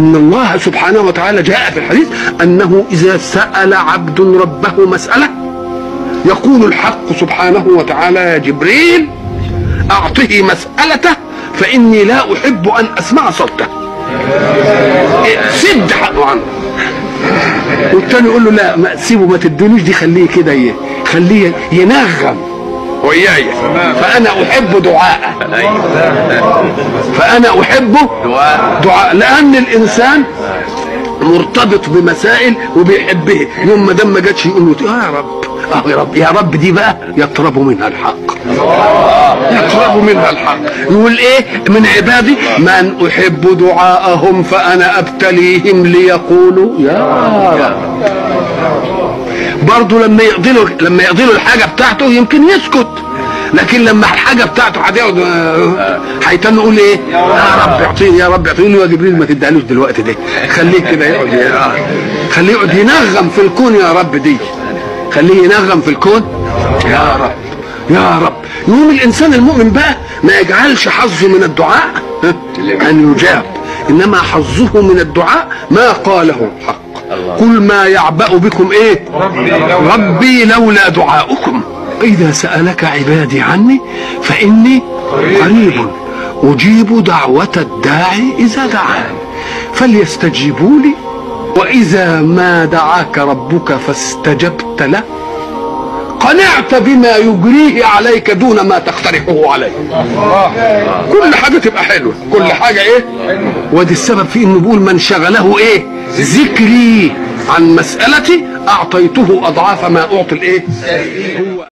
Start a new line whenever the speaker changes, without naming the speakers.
أن الله سبحانه وتعالى جاء في الحديث أنه إذا سأل عبد ربه مسألة يقول الحق سبحانه وتعالى يا جبريل أعطه مسألته فإني لا أحب أن أسمع صوته. سد حقه عنه. والتاني يقول له لا ما سيبه ما تدونيش دي خليه كده خليه ينغم. وإياي. فأنا أحب دعاءه. فأنا أحب دعاء لأن الإنسان مرتبط بمسائل وبيحبه. يوم ما دام ما جاتش يقول له آه يا رب آه يا رب يا رب دي بقى يطرب منها الحق. يطلب منها الحق. يقول إيه؟ من عبادي من أحب دعاءهم فأنا أبتليهم ليقولوا يا رب. برضه لما يقضي له لما يقضي له الحاجة بتاعته يمكن يسكت. لكن لما الحاجة بتاعته هتقعد آه، هيتن يقول إيه؟ يا رب اعطيني يا رب اعطيني يا جبريل ما تديهالوش دلوقتي ده خليه كده يقعد آه، خليه يقعد ينغم في الكون يا رب دي. خليه ينغم في الكون يا رب. يا رب. يقوم الإنسان المؤمن بقى ما يجعلش حظه من الدعاء أن يجاب. إنما حظه من الدعاء ما قاله الحق. كل ما يعبأ بكم إيه؟ ربي لولا دعاؤكم. إذا سألك عبادي عني فإني قريب. أجيب دعوة الداعي إذا دعاني. فليستجيبوا لي. وإذا ما دعاك ربك فاستجبت له. قنعت بما يجريه عليك دون ما تقترحه عليه كل حاجة تبقى حلوة. كل حاجة إيه؟ ودي السبب في إنه بيقول من شغله إيه؟ ذكري عن مسألتي أعطيته أضعاف ما أعطي الإيه؟ هو